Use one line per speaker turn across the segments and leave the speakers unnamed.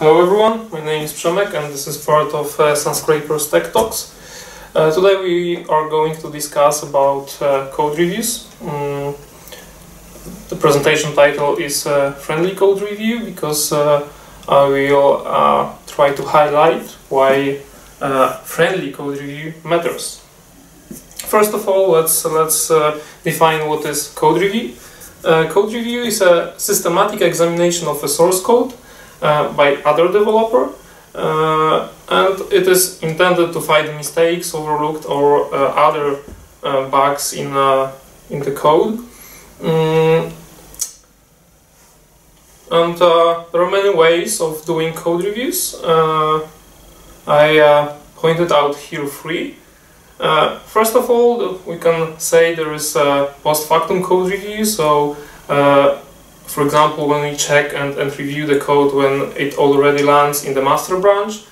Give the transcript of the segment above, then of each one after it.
Hello everyone, my name is Przemek and this is part of uh, Sunscrapers Tech Talks. Uh, today we are going to discuss about uh, code reviews. Um, the presentation title is uh, Friendly Code Review because uh, I will uh, try to highlight why friendly code review matters. First of all, let's, let's define what is code review. code review is a systematic examination of a source code by other developer uh, and it is intended to find mistakes, overlooked or uh, other bugs in, in the code. Mm. And there are many ways of doing code reviews. I pointed out here three. Uh, first of all, we can say there is a post factum code review, so uh, for example, when we check and, and review the code when it already lands in the master branch,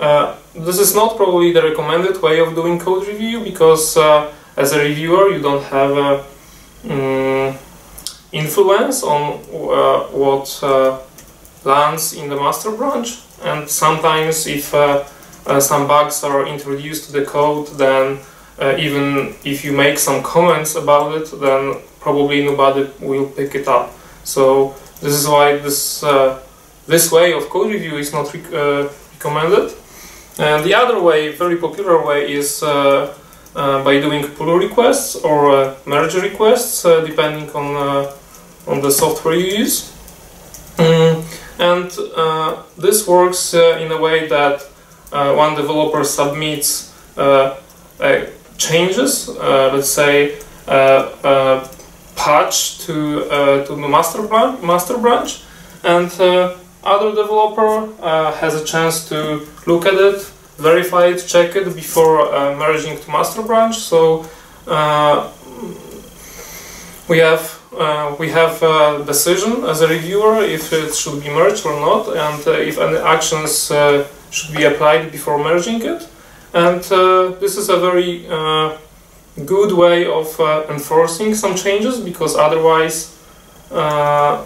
uh, this is not probably the recommended way of doing code review because uh, as a reviewer you don't have a um, influence on uh, what uh, lands in the master branch and sometimes if uh, uh, some bugs are introduced to the code then even if you make some comments about it then probably nobody will pick it up. So this is why this uh, this way of code review is not rec uh, recommended. And the other way, very popular way, is uh, uh by doing pull requests or uh, merge requests, uh, depending on on the software you use. Mm, and this works in a way that one developer submits changes, let's say patch to uh, to the master branch, master branch, and uh, other developer uh, has a chance to look at it, verify it, check it before merging to master branch. So we have uh, we have a decision as a reviewer if it should be merged or not, and uh, if any actions uh, should be applied before merging it. And this is a very good way of uh, enforcing some changes because otherwise uh,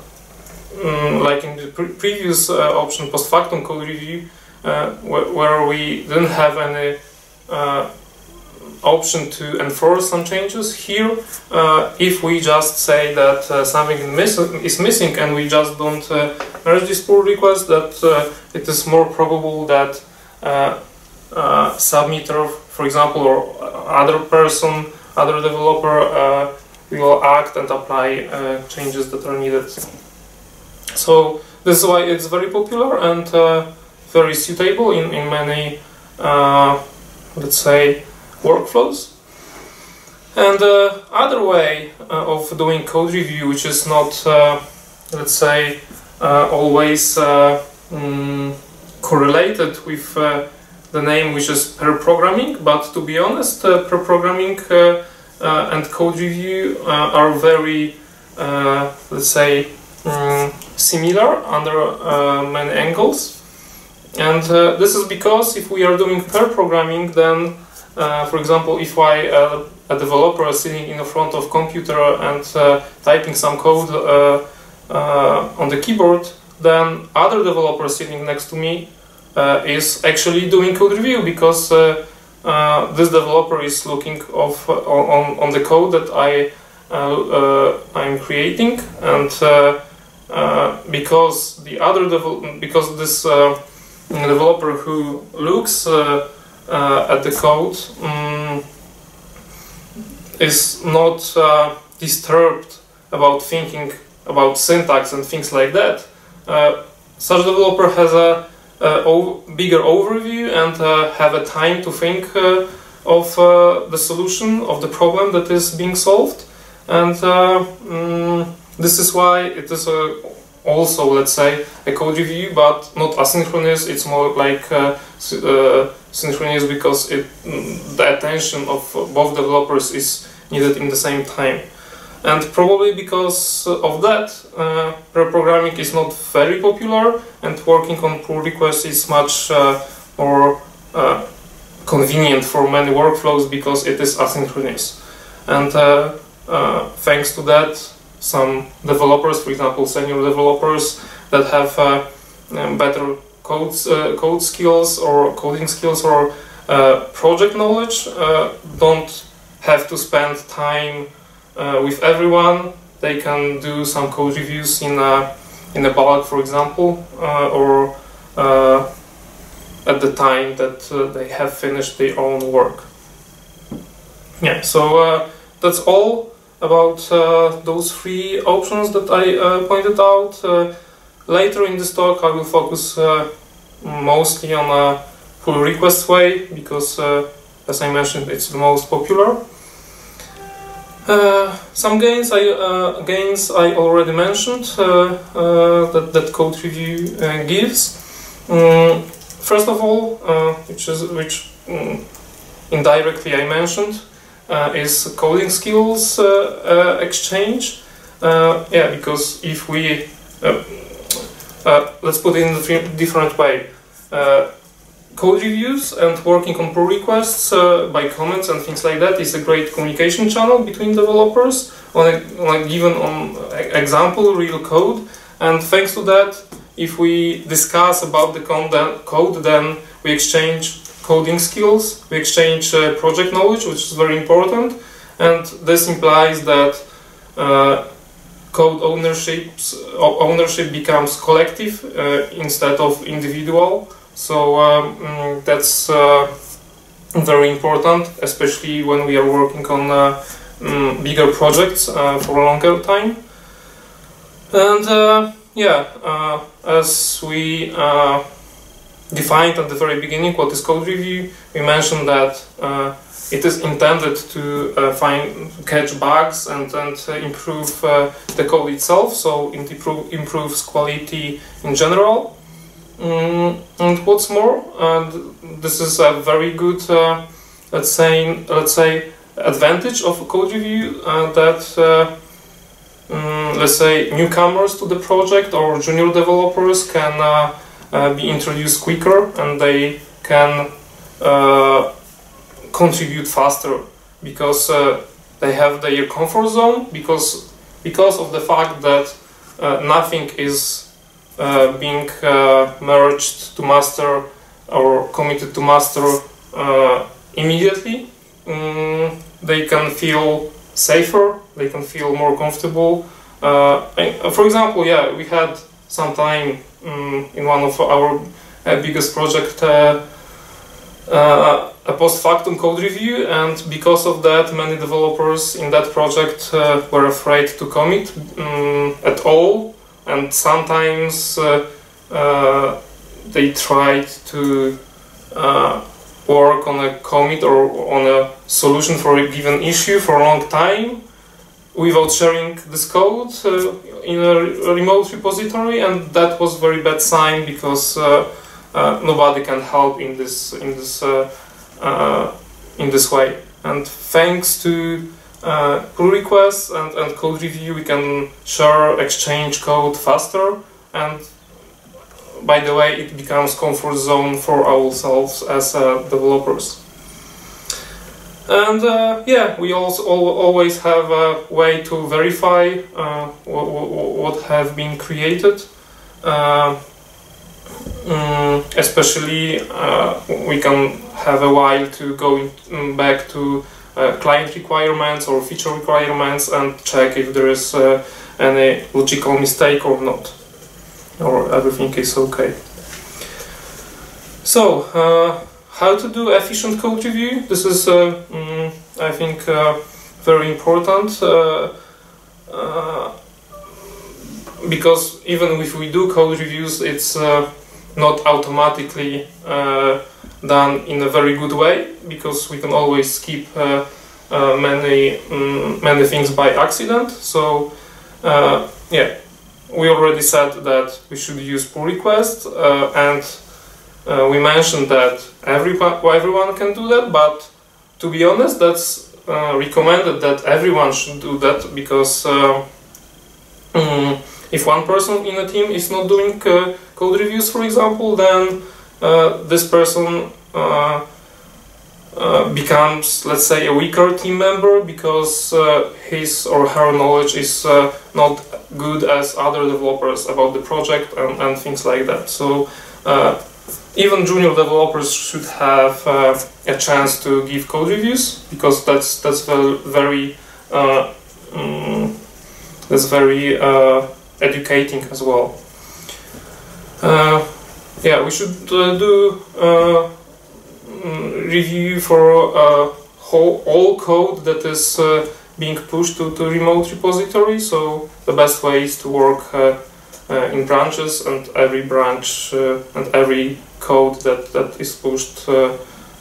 mm, like in the pre previous uh, option post factum code review uh, wh where we didn't have any uh, option to enforce some changes here uh, if we just say that something is missing and we just don't merge this pull request that it is more probable that submitter for example, or other person, other developer uh, will act and apply uh, changes that are needed. So this is why it's very popular and uh, very suitable in, in many, let's say, workflows. And uh, other way uh, of doing code review, which is not, uh, let's say, always mm, correlated with the name which is pair programming, but to be honest, uh, pair programming uh, uh, and code review are very, let's say, um, similar under many angles. And this is because if we are doing pair programming, then, for example, if I a developer sitting in the front of computer and uh, typing some code uh, uh, on the keyboard, then other developers sitting next to me is actually doing code review because uh, uh, this developer is looking on, on the code that I I'm creating and because the other because this developer who looks at the code um, is not uh, disturbed about thinking about syntax and things like that. Uh, such developer has a uh, bigger overview and uh, have a time to think uh, of the solution of the problem that is being solved. And mm, this is why it is also, let's say, a code review, but not asynchronous. It's more like uh, uh, synchronous because it, mm, the attention of both developers is needed in the same time. And probably because of that, uh, pair programming is not very popular and working on pull requests is much uh, more uh, convenient for many workflows because it is asynchronous. And uh, thanks to that, some developers, for example, senior developers that have um, better code, uh, code skills or coding skills or project knowledge don't have to spend time with everyone. They can do some code reviews in a, in a bulk, for example, uh, or at the time that they have finished their own work. Yeah, so that's all about uh, those three options that I uh, pointed out. Uh, later in this talk I will focus mostly on a pull request way because as I mentioned it's the most popular. Uh, some gains I uh, gains I already mentioned uh, that that code review gives. Um, first of all, which is which um, indirectly I mentioned, uh, is coding skills uh, uh, exchange. yeah, because if we let's put it in a different way code reviews and working on pull requests uh, by comments and things like that is a great communication channel between developers on a, on given on example real code and thanks to that if we discuss about the code then we exchange coding skills, we exchange uh, project knowledge, which is very important, and this implies that uh, code ownership ownership becomes collective uh, instead of individual. So um, mm, that's uh, very important, especially when we are working on uh, mm, bigger projects uh, for a longer time. And yeah, as we defined at the very beginning what is code review. We mentioned that uh, it is intended to uh, find catch bugs and, and uh, improve the code itself, so it improve, improves quality in general. Mm, and what's more, this is a very good, uh, let's say, let's say, advantage of code review uh, that. Um, let's say newcomers to the project or junior developers can uh, be introduced quicker and they can uh, contribute faster because uh, they have their comfort zone because because of the fact that nothing is being merged to master or committed to master immediately. Um, they can feel safer they can feel more comfortable. Uh, for example yeah we had some time um, in one of our uh, biggest project uh, uh, a post factum code review and because of that many developers in that project uh, were afraid to commit um, at all and sometimes uh, uh, they tried to work on a commit or on a solution for a given issue for a long time without sharing this code uh, in a remote repository. And that was very bad sign because uh, uh, nobody can help in this in this uh, uh, in this way. And thanks to uh, pull requests and, and code review we can share exchange code faster and by the way it becomes comfort zone for ourselves as developers and uh, yeah, we also always have a way to verify uh, what, what, have been created. Uh, um, especially, uh, we can have a while to go mm, back to uh, client requirements or feature requirements and check if there is uh, any logical mistake or not, or everything is okay. So how to do efficient code review. This is, uh, mm, I think, uh, very important uh, uh because even if we do code reviews, it's uh, not automatically uh, done in a very good way because we can always skip many um, many things by accident. So yeah, we already said that we should use pull request and uh, we mentioned that everyone, everyone can do that, but to be honest, that's uh, recommended that everyone should do that because uh, um, if one person in a team is not doing uh, code reviews, for example, then uh, this person uh, becomes, let's say, a weaker team member because his or her knowledge is not good as other developers about the project and, and things like that. So even junior developers should have uh, a chance to give code reviews because that's that's very uh, um, that's very uh, educating as well. Uh, yeah, we should uh, do uh, mm, review for whole, all code that is being pushed to, to remote repository. So the best way is to work in branches, and every branch and every code that, that is pushed uh,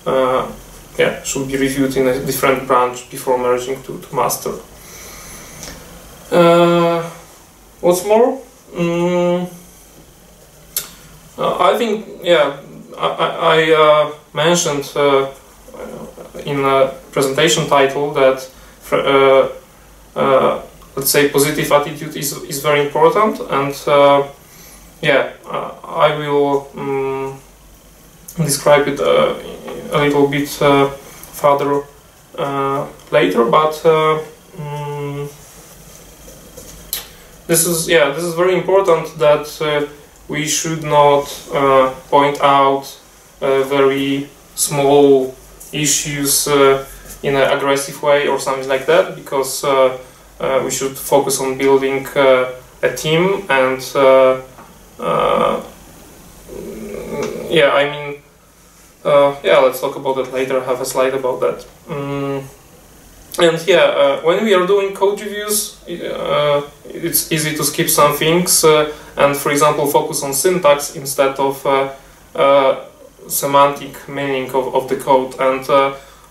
uh, yeah, should be reviewed in a different branch before merging to, to master. Uh, what's more? Mm, I think, yeah, I, I uh, mentioned uh, in a presentation title that, uh, let's say, positive attitude is, is very important, and yeah, I will um, describe it uh, a little bit uh, further uh, later, but mm, this is yeah this is very important that we should not point out very small issues in an aggressive way or something like that because uh, uh, we should focus on building uh, a team and yeah I mean uh, yeah, let's talk about that later. I have a slide about that. Mm. And yeah, uh, when we are doing code reviews, uh, it's easy to skip some things uh, and, for example, focus on syntax instead of uh, uh, semantic meaning of, of the code. And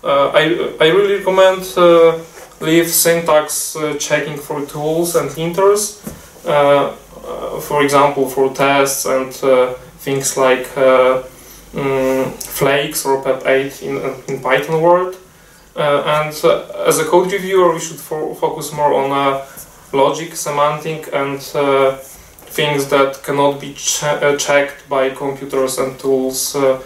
I, I really recommend leave syntax checking for tools and linters. for example, for tests and things like um, flakes or PEP8 in, in Python world. Uh, and uh, as a code reviewer, we should fo focus more on uh, logic, semantic, and uh, things that cannot be ch uh, checked by computers and tools uh,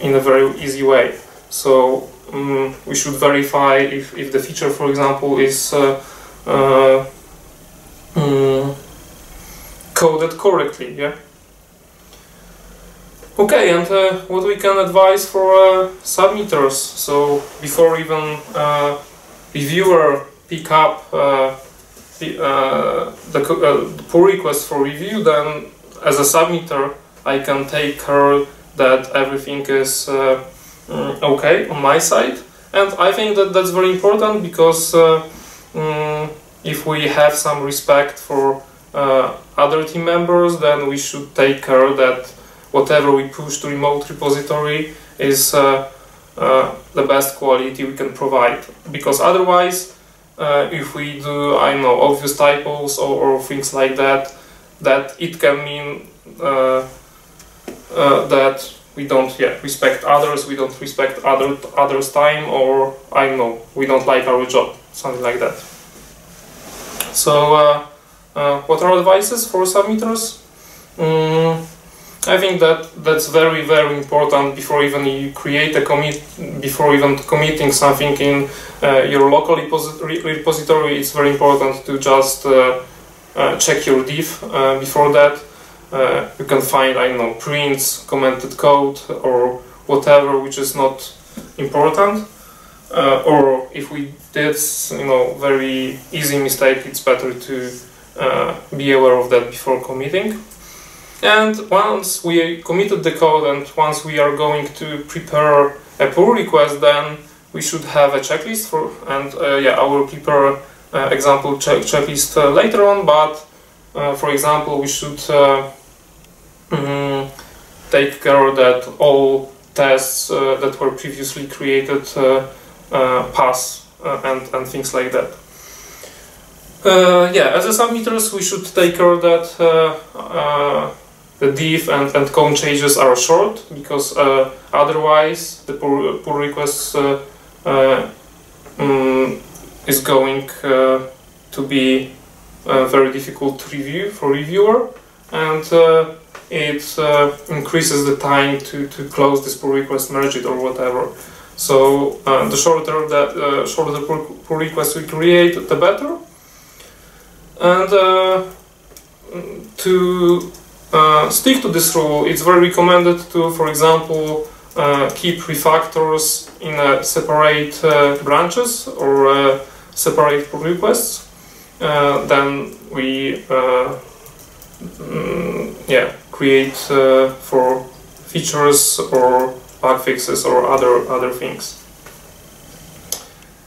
in a very easy way. So um, we should verify if, if the feature, for example, is um, coded correctly. Yeah. Okay, and uh, what we can advise for uh, submitters. So before even uh, reviewer pick up uh, the, uh, the, uh, pull request for review, then as a submitter, I can take care that everything is mm, okay on my side. And I think that that's very important because mm, if we have some respect for other team members, then we should take care that whatever we push to remote repository is uh, uh, the best quality we can provide. Because otherwise, uh, if we do, I know, obvious typos or, or, things like that, that it can mean uh, uh, that we don't yeah, respect others, we don't respect other others' time, or I know, we don't like our job, something like that. So, uh, what are advices for submitters? Mm, I think that that's very very important before even you create a commit before even committing something in uh, your local repository. It's very important to just uh, uh, check your diff uh, before that. Uh, you can find I don't know prints, commented code, or whatever which is not important. Uh, or if we did you know very easy mistake, it's better to be aware of that before committing. And once we committed the code and once we are going to prepare a pull request, then we should have a checklist for, and uh, yeah, I will prepare uh, example check checklist uh, later on, but uh, for example, we should mm, take care that all tests uh, that were previously created pass and, and things like that. Yeah, as a submitters, we should take care that the diff and, and cone changes are short because uh, otherwise the pull, pull request uh, um, is going uh, to be uh, very difficult to review for reviewer and it increases the time to, to close this pull request, merge it or whatever. So the shorter that shorter the pull, pull request we create, the better. And to uh, stick to this rule, it's very recommended to, for example, uh, keep refactors in uh, separate branches or separate pull requests. then we mm, yeah create for features or bug fixes or other other things.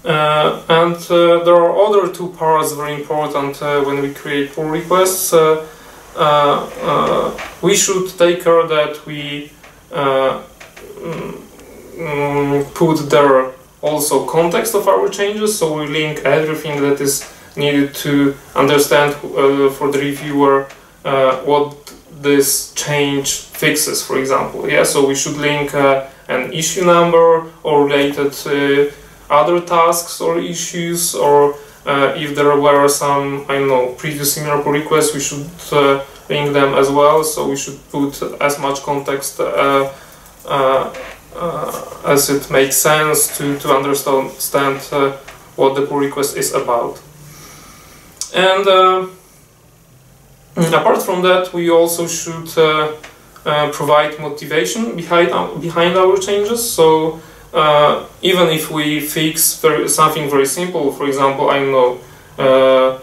Uh, and uh, there are other two parts very important uh, when we create pull requests. We should take care that we um, put there also context of our changes, so we link everything that is needed to understand uh, for the reviewer uh, what this change fixes, for example. Yeah, so we should link uh, an issue number or related other tasks or issues, or uh, if there were some, I know, previous similar pull requests, we should uh, link them as well. So we should put as much context uh, uh, as it makes sense to, to understand uh, what the pull request is about. And uh, apart from that, we also should provide motivation behind, behind our changes. So uh, even if we fix very, something very simple, for example, I know uh,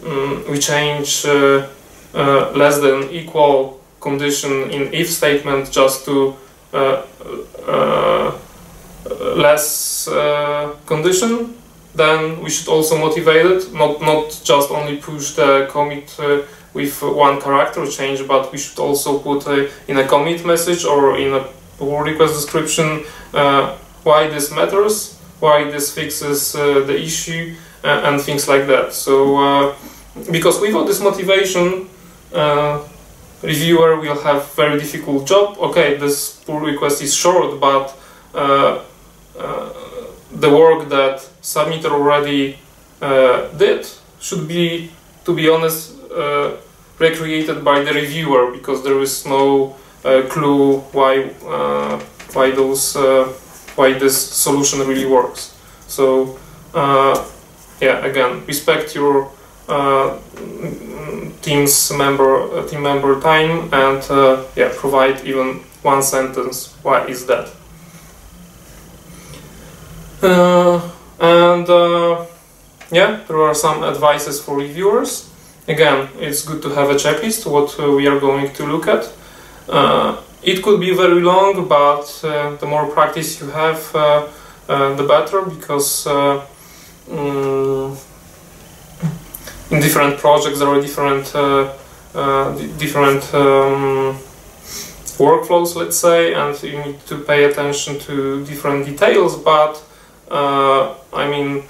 mm, we change uh, less than equal condition in if statement just to uh, uh, less uh, condition, then we should also motivate it, not, not just only push the commit with one character change, but we should also put in a commit message or in a pull request description why this matters, why this fixes uh, the issue, uh, and things like that. So, uh, because without this motivation, reviewer will have very difficult job. Okay, this pull request is short, but uh, uh, the work that submitter already uh, did should be, to be honest, uh, recreated by the reviewer because there is no uh, clue why uh, why those why this solution really works. So yeah, again, respect your uh, team's member uh, team member time and uh, yeah provide even one sentence why is that? And yeah there are some advices for reviewers. Again it's good to have a checklist what we are going to look at it could be very long, but uh, the more practice you have, uh, uh, the better because um, in different projects there are different different um, workflows, let's say, and you need to pay attention to different details. But uh, I mean,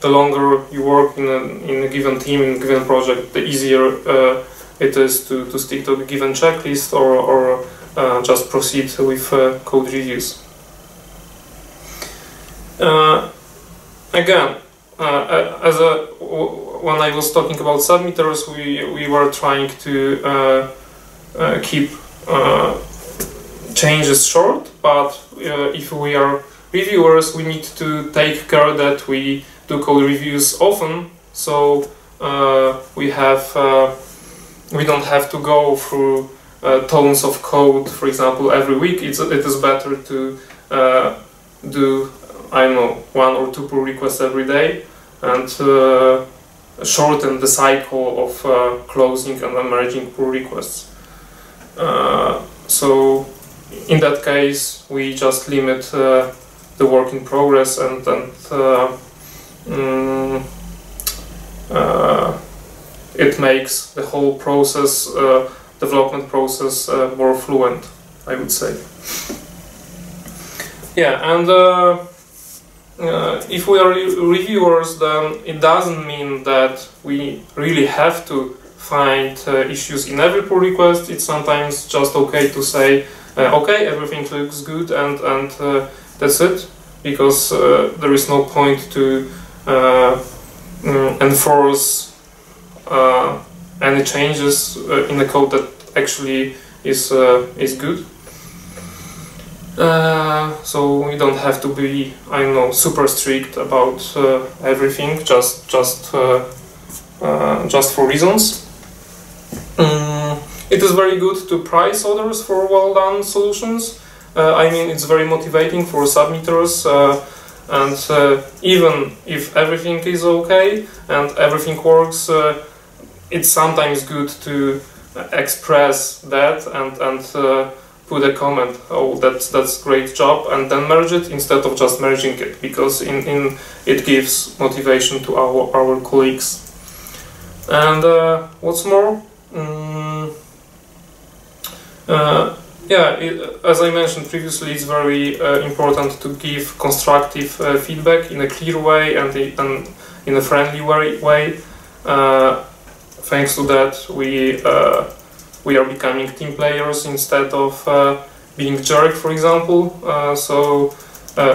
the longer you work in a, in a given team, in a given project, the easier uh, it is to, to stick to a given checklist or, or uh, just proceed with uh, code reviews. again, as a when I was talking about submitters, we, we were trying to uh, uh, keep uh, changes short, but uh, if we are reviewers, we need to take care that we do code reviews often, so uh, we have uh, we don't have to go through tons of code, for example, every week. It's, it is better to do I don't know one or two pull requests every day and shorten the cycle of uh, closing and merging pull requests. Uh, so in that case, we just limit uh, the work in progress and, and um, it makes the whole process, development process more fluent, I would say. Yeah, and uh, if we are re reviewers, then it doesn't mean that we really have to find uh, issues in every pull request. It's sometimes just okay to say, uh, okay, everything looks good and, and uh, that's it, because uh, there is no point to uh, mm, enforce any changes in the code that actually is, is good. Uh, so we don't have to be, I know, super strict about uh, everything, just just uh, uh just for reasons. Um, it is very good to prize others for well done solutions. Uh, I mean, it's very motivating for submitters. Uh, and uh, even if everything is okay and everything works, uh, it's sometimes good to express that and and uh, put a comment. Oh, that's that's great job, and then merge it instead of just merging it because in in it gives motivation to our our colleagues. And uh, what's more. Um, uh, yeah, it, as I mentioned previously, it's very uh, important to give constructive uh, feedback in a clear way and, and in a friendly way. way. Uh, thanks to that, we uh, we are becoming team players instead of uh, being jerk, for example. Uh, so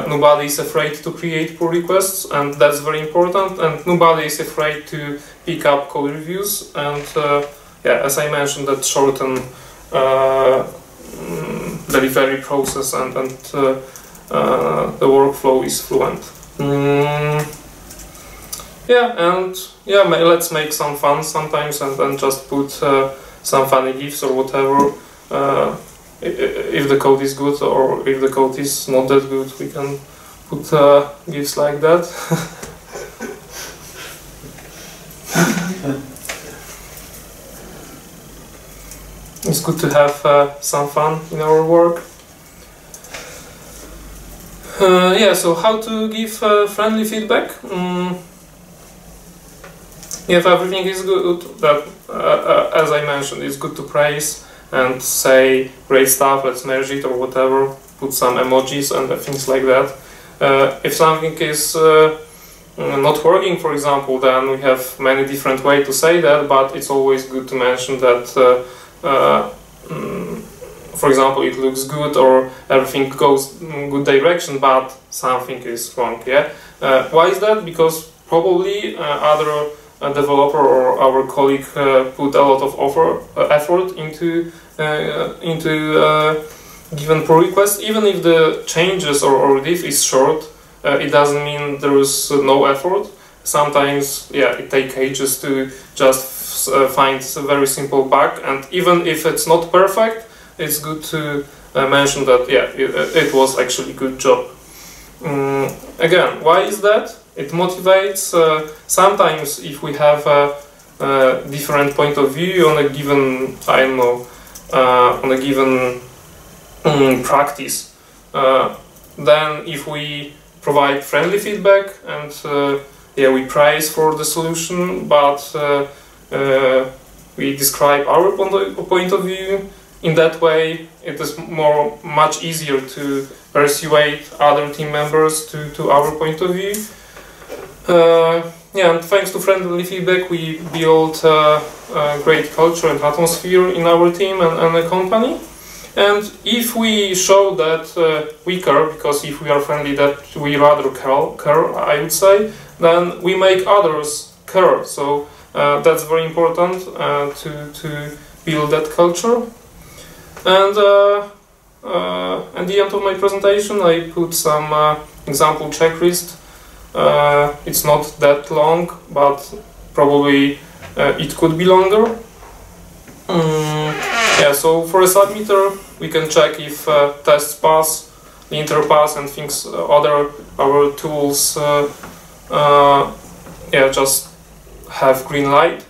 nobody is afraid to create pull requests, and that's very important. And nobody is afraid to pick up code reviews. And yeah, as I mentioned, that shorten Mm, delivery process and, and uh, uh, the workflow is fluent. Mm, yeah, and yeah, let's make some fun sometimes and then just put uh, some funny gifs or whatever. Uh, if the code is good or if the code is not that good, we can put uh, gifs like that. it's good to have uh, some fun in our work. Uh, yeah, so how to give uh, friendly feedback? Mm. If everything is good, that uh, uh, as I mentioned, it's good to praise and say great stuff, let's merge it or whatever, put some emojis and things like that. Uh, if something is not working, for example, then we have many different ways to say that, but it's always good to mention that uh, mm, for example, it looks good or everything goes good direction, but something is wrong. Yeah. Uh, why is that? Because probably uh, other uh, developer or our colleague uh, put a lot of offer, uh, effort into into given pull request. Even if the changes or, or diff is short, it doesn't mean there is no effort. Sometimes, yeah, it takes ages to just uh, find a very simple bug and even if it's not perfect it's good to uh, mention that yeah it, it, was actually good job um, again why is that it motivates uh, sometimes if we have a, different point of view on a given I don't know uh, on a given um, practice uh, then if we provide friendly feedback and uh, yeah we praise for the solution but uh, we describe our point of view. In that way, it is more much easier to persuade other team members to, to our point of view. Uh, yeah, and thanks to friendly feedback, we built uh, a great culture and atmosphere in our team and, and the company. And if we show that uh, we care, because if we are friendly, that we rather care, care, I would say, then we make others care. So uh, that's very important uh, to, to build that culture. And uh, at the end of my presentation, I put some example checklist. It's not that long, but probably it could be longer. Mm, yeah, so for a submitter, we can check if uh, tests pass, linter pass, and things uh, other our tools. Uh, yeah, just have green light.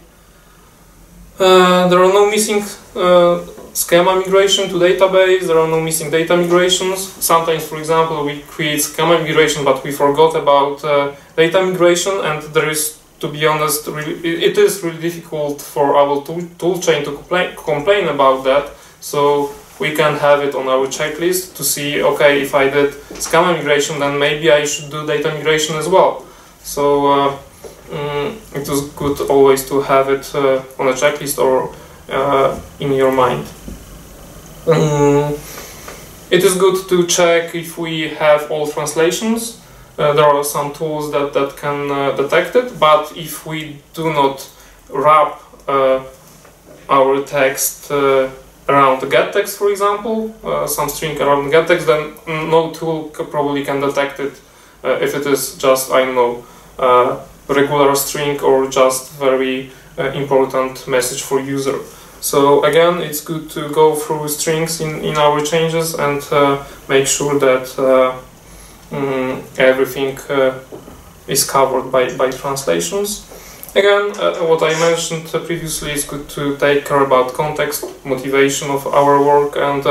Uh, there are no missing uh, schema migration to database, there are no missing data migrations. Sometimes, for example, we create schema migration, but we forgot about uh, data migration, and there is, to be honest, really, it is really difficult for our tool, tool chain to complain, complain about that. So we can have it on our checklist to see, okay, if I did schema migration, then maybe I should do data migration as well. So uh, um, it is good always to have it uh, on a checklist or in your mind. Um, it is good to check if we have all translations. Uh, there are some tools that, that can uh, detect it, but if we do not wrap uh, our text uh, around the gettext, for example, some string around gettext, then no tool probably can detect it if it is just, I don't know, regular string or just very uh, important message for user. So again, it's good to go through strings in, in our changes and uh, make sure that um, everything uh, is covered by, by translations. Again, uh, what I mentioned previously is good to take care about context, motivation of our work and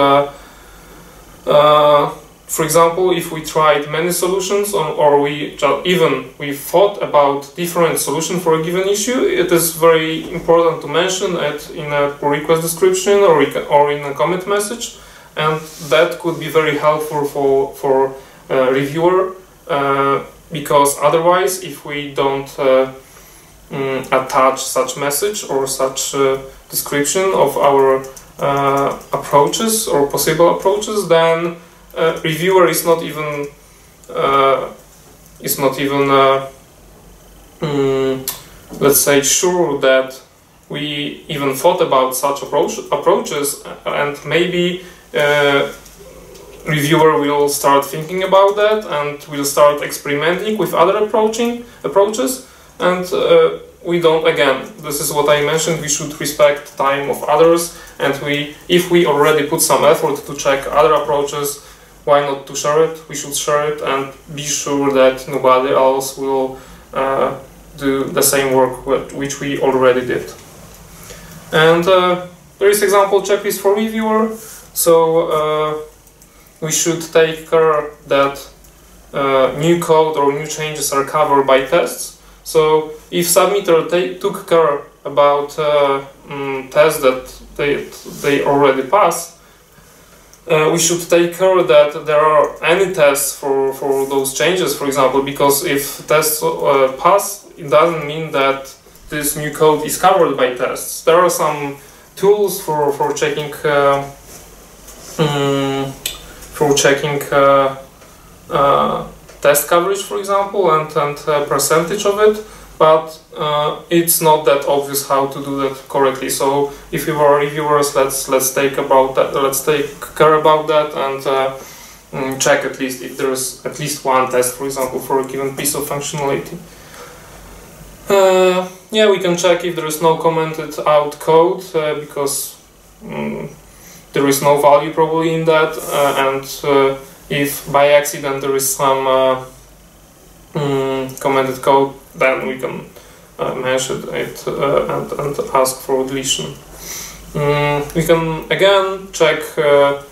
for example, if we tried many solutions or, or we even we thought about different solution for a given issue, it is very important to mention it in a pull request description or, or in a commit message, and that could be very helpful for for a reviewer uh, because otherwise, if we don't uh, um, attach such message or such uh, description of our uh, approaches or possible approaches, then uh, reviewer is not even uh, is not even uh, mm, let's say sure that we even thought about such approach, approaches and maybe uh, reviewer will start thinking about that and will start experimenting with other approaching approaches. And uh, we don't again this is what i mentioned we should respect time of others and we if we already put some effort to check other approaches why not to share it? We should share it and be sure that nobody else will uh, do the same work which we already did. And uh, there is example checklist for reviewer. So uh, we should take care that uh, new code or new changes are covered by tests. So if submitter took care about um, tests that they, they already passed, uh, we should take care that there are any tests for, for those changes, for example, because if tests uh, pass, it doesn't mean that this new code is covered by tests. There are some tools for, for checking uh, um, for checking uh, uh, test coverage, for example, and, and percentage of it but uh, it's not that obvious how to do that correctly. So if you are reviewers, let's let's take about that. Let's take care about that and uh, mm, check at least if there is at least one test, for example, for a given piece of functionality. Uh, yeah, we can check if there is no commented out code uh, because um, there is no value probably in that, uh, and uh, if by accident there is some um, commented code then we can uh, mention it uh, and, and ask for deletion. Mm, we can again check uh,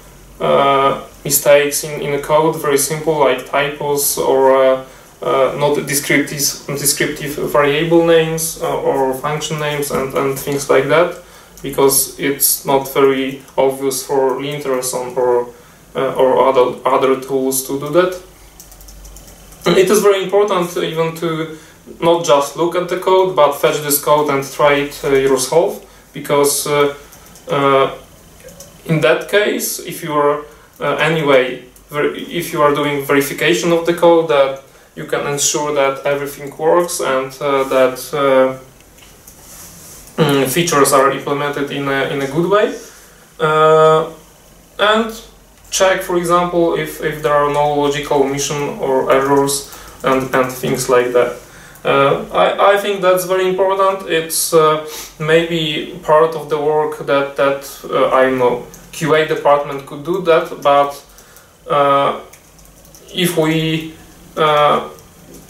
uh, mistakes in, in the code, very simple like typos or not descriptive, descriptive variable names or function names and, and things like that because it's not very obvious for linters or uh, or other other tools to do that. It is very important even to not just look at the code, but fetch this code and try it uh, yourself, because uh, uh, in that case, if you are anyway, if you are doing verification of the code, that you can ensure that everything works and that mm, features are implemented in a, in a good way. and check, for example, if, if there are no logical omission or errors and, and things like that. Uh, I, I think that's very important. It's uh, maybe part of the work that, that uh, I know QA department could do that, but uh, if we uh,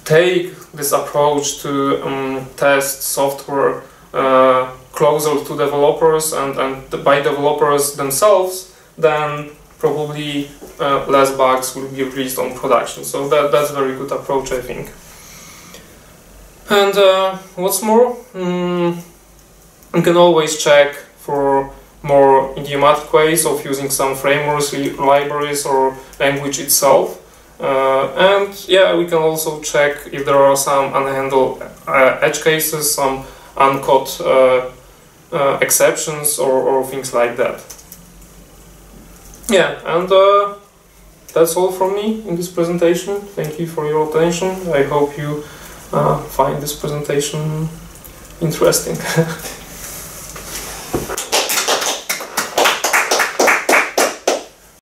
take this approach to um, test software uh, closer to developers and, and by developers themselves, then probably less bugs will be released on production. So that, that's a very good approach, I think. And uh, what's more, mm, you can always check for more idiomatic ways of using some frameworks, libraries, or language itself. Uh, and yeah, we can also check if there are some unhandled uh, edge cases, some uncaught uh, uh, exceptions, or, or, things like that. Yeah, and uh, that's all from me in this presentation. Thank you for your attention. I hope you Uh, find this presentation interesting.